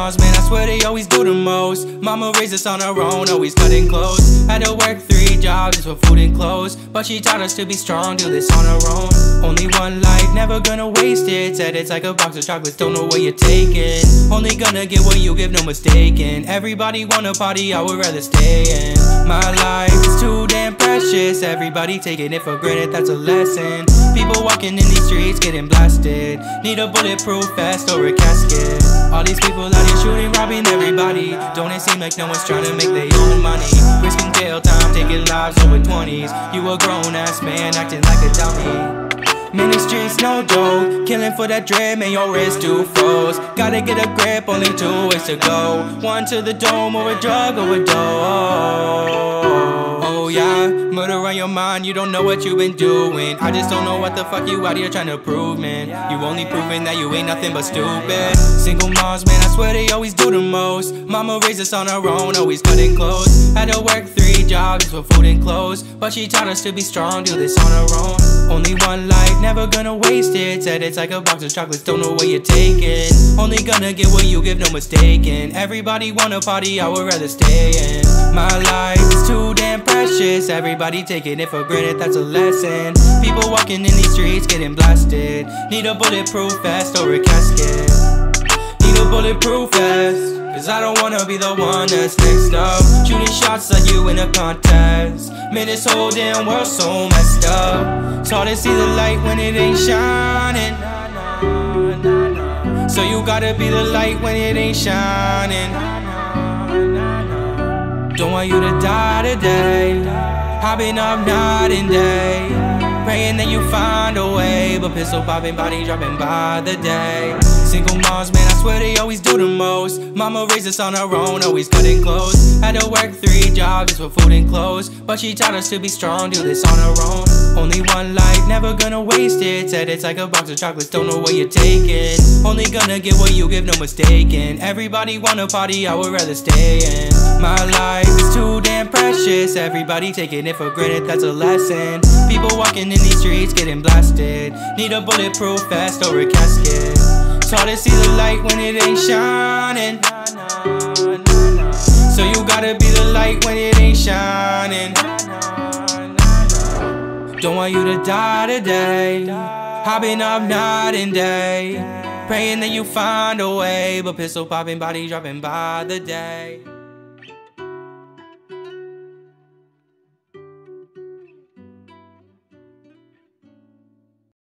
Man, I swear they always do the most. Mama raised us on our own, always cutting close. Had to work three jobs just for food and clothes. But she taught us to be strong, do this on our own. Only one life, never gonna waste it. Said it's like a box of chocolates, don't know where you're taking. Only gonna get what you give, no mistaking. Everybody wanna party, I would rather stay in. My life is too damn precious. Everybody taking it for granted, that's a lesson. People walking in these streets getting blasted. Need a bulletproof vest or a casket. All these people out here shooting, robbing everybody. Don't it seem like no one's trying to make their own money? Risking jail time, taking lives over 20s. You a grown ass man acting like a dummy. The streets no joke. Killing for that dream man, your wrist too froze. Gotta get a grip, only two ways to go. One to the dome or a drug overdose. Oh yeah, murder on your mind, you don't know what you've been doing. I just don't know what the fuck you out here trying to prove, man. You only proving that you ain't nothing but stupid. Single moms, man, I swear they always do the most. Mama raised us on our own, always cutting close. Had to work three jobs for food and clothes. But she taught us to be strong, do this on our own. Only one life, never gonna waste it. Said it's like a box of chocolates, don't know where you're taking. Only gonna get what you give, no mistaking. Everybody wanna party, I would rather stay in. My life is too damn precious. Everybody taking it for granted, that's a lesson. People walking in these streets getting blasted. Need a bulletproof vest or a casket. Need a bulletproof vest. Cause I don't wanna be the one that's next up. Shooting shots at you in a contest. Man, this whole damn world so messed up. It's to see the light when it ain't shining. So you gotta be the light when it ain't shining. Don't want you to die today. I've been up night and day. Praying that you find a way. But pistol popping, body dropping by the day. Single moms, man, I swear they always do the most. Mama raised us on our own, always cutting close. Had to work three jobs for food and clothes. But she taught us to be strong, do this on our own. Only one life, never gonna waste it. Said it's like a box of chocolates, don't know where you're taking. Only gonna get what you give, no mistaking. Everybody wanna party, I would rather stay in. My life is too damn precious. Everybody taking it for granted, that's a lesson. People walking in these streets getting blasted. Need a bulletproof vest or a casket. It's hard to see the light when it ain't shining. So you gotta be the light when it ain't shining. Don't want you to die today. I've been up night and day. Praying that you find a way. But pistol popping, body dropping by the day.